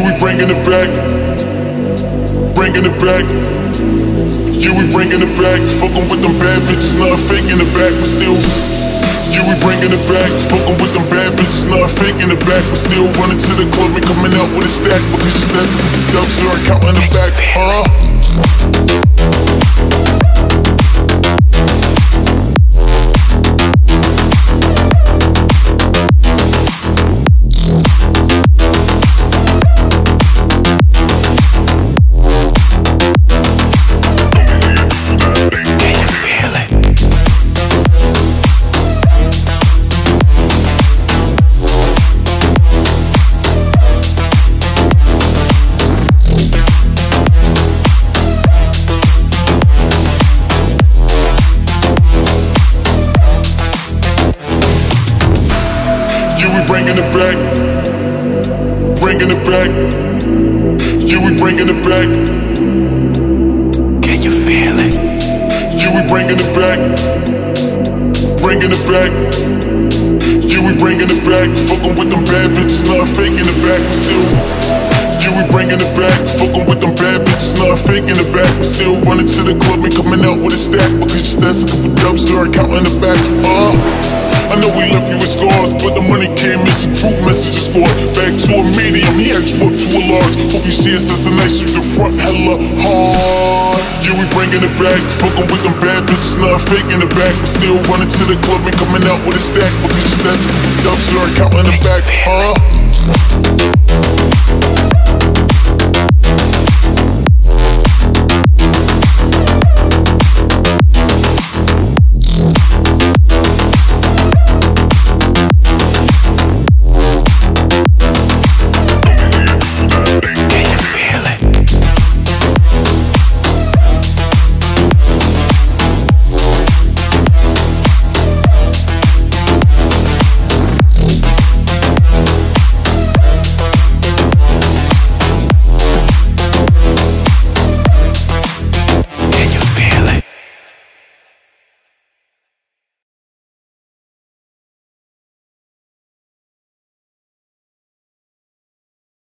Yeah, we bringing it back. Bringing it back. Yeah, we bringing it back. Fucking with them bad bitches, not faking it back, but still. Yeah, we bringing it back. Fucking with them bad bitches, not faking it back, but still running to the club and coming out with a stack. Because that's dogs start counting the back, huh? Yeah, we bringing it back. Bringing it back. Yeah, we bringing it back. Can you feel it? Yeah, we bringing it back. Bringing it back. Yeah, we bringing it back. Fucking with them bad bitches, not faking it back, but still. Yeah, we bringing it back. Fucking with them bad bitches, not faking it back, but still running to the club and coming out with a stack. Because that's a couple dubs, start counting the back. Uh, I know we left you with scars, but the money came in some truth messages scored. Back to a medium, he had you up to a large. Hope you see us as a nice, you can front hella hard. Yeah, we bringing it back. Fucking with them bad bitches, not faking it back. But still running to the club and coming out with a stack. Because that's dubs, start counting the back. Huh?